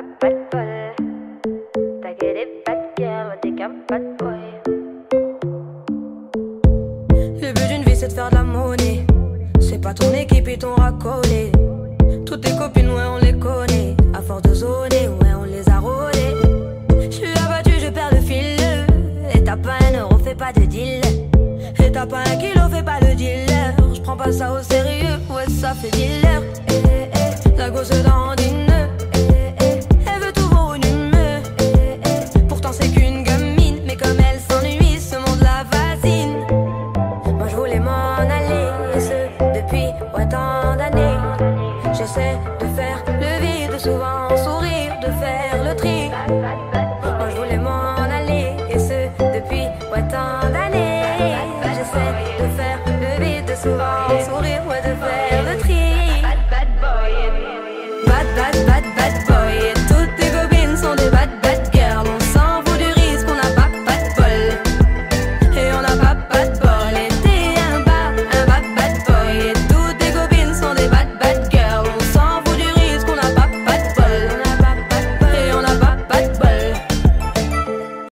Le but d'une vie c'est de faire de la monnaie. C'est pas ton équipe et ton racolé. Toutes tes copines, ouais, on les connaît. À force de zoner, ouais, on les a rôlées. J'suis abattu, je perds le fil. Et t'as pas un euro, fais pas de deal. Et t'as pas un kilo, fais pas le dealer. J'prends pas ça au sérieux, ouais, ça fait dealer. Eh, eh, eh. la gosse dans d'années. J'essaie de faire le vide, souvent sourire, de faire le tri. Moi je voulais m'en aller, et ce depuis ouais, tant d'années. J'essaie de faire le vide, souvent sourire.